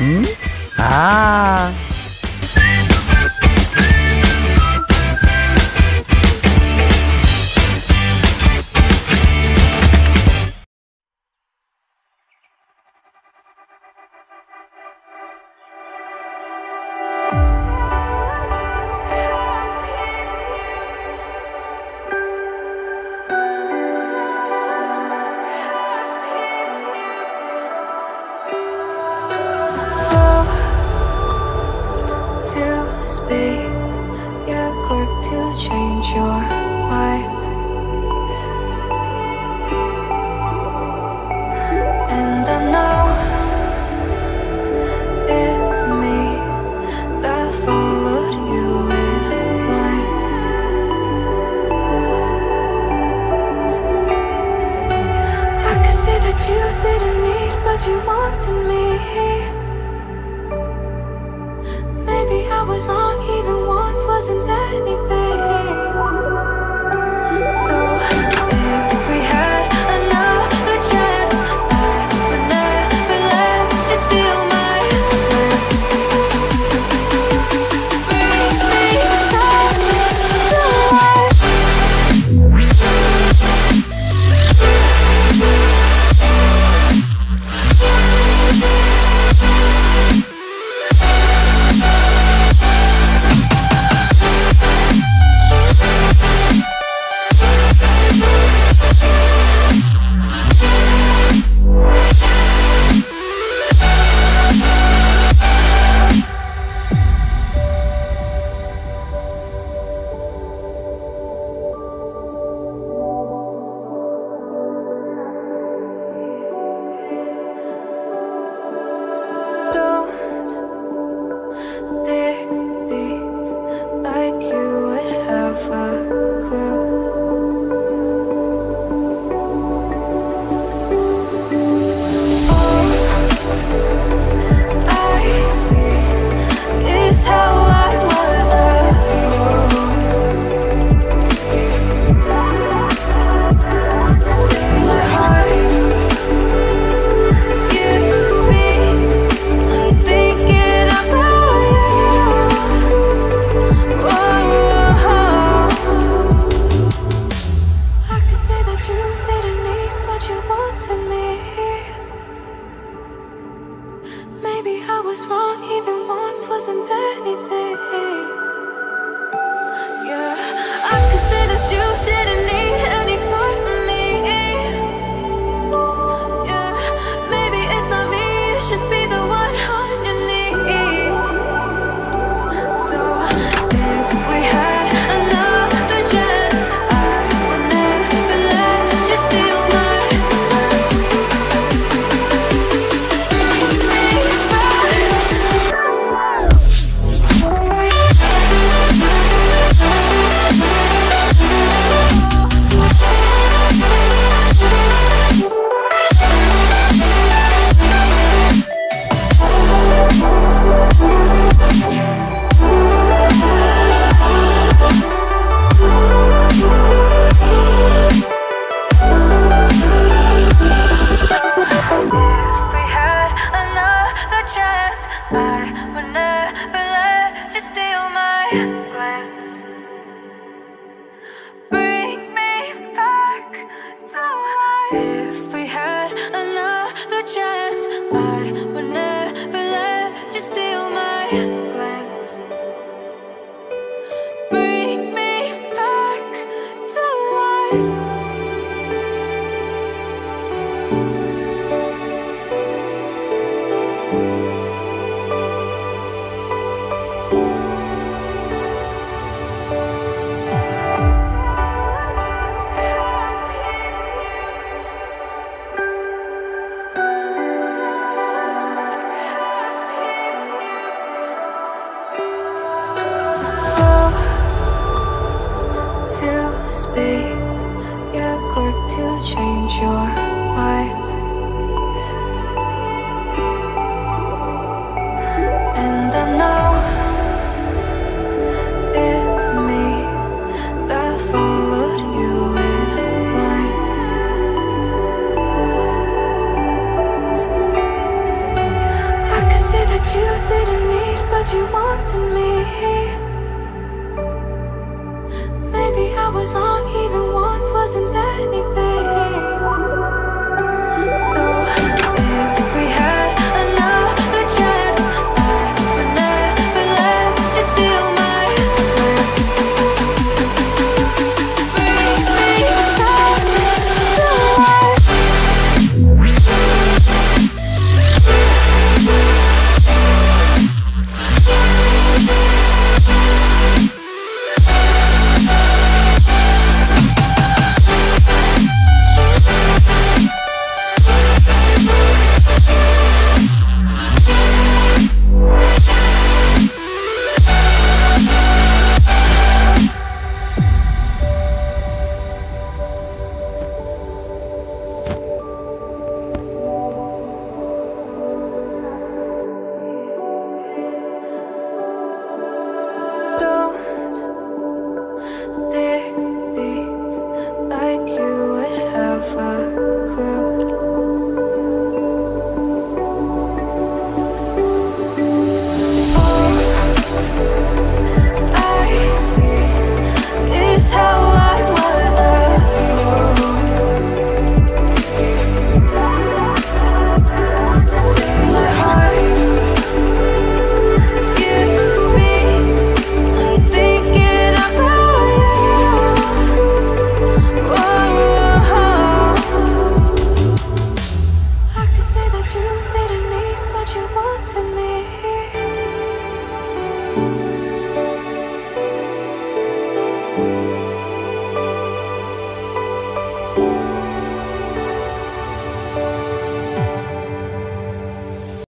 嗯啊。If we had